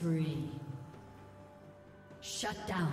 Spree. Shut down.